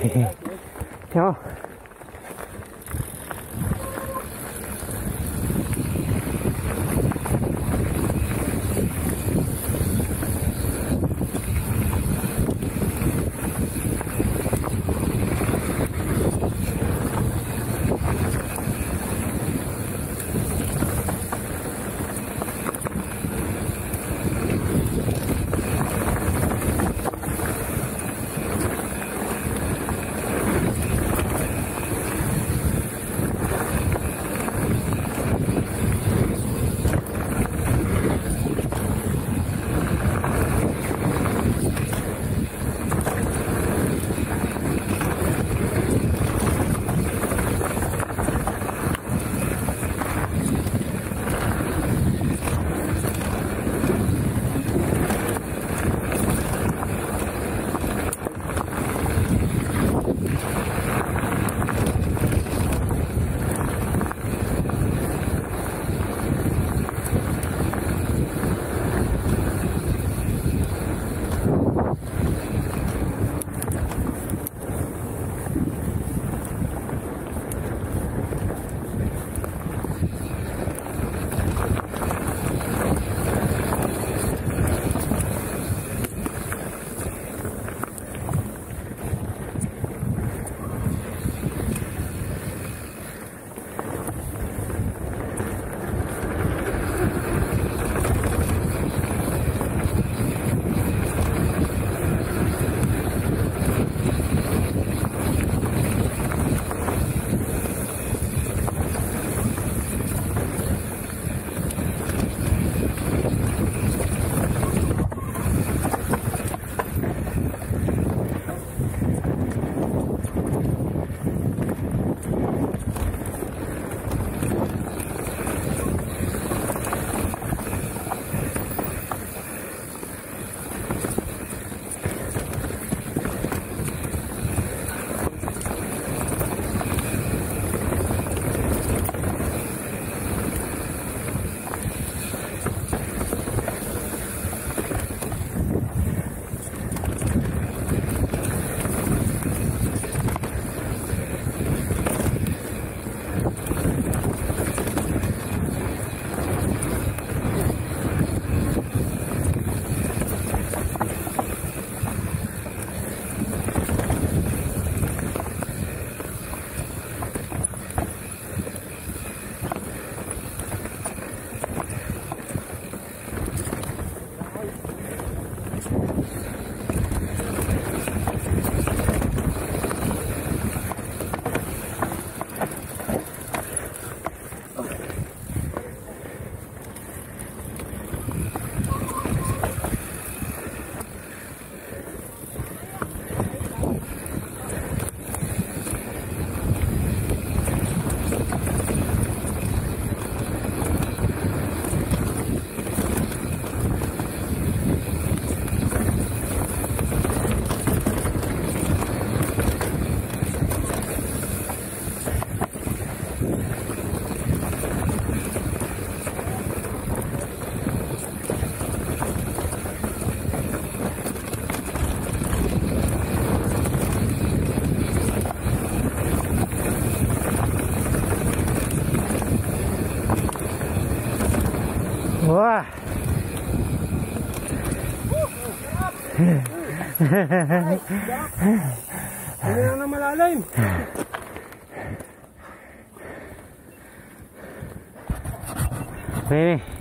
嘿嘿，挺好。Wah. Hindi na malalim. Pwede.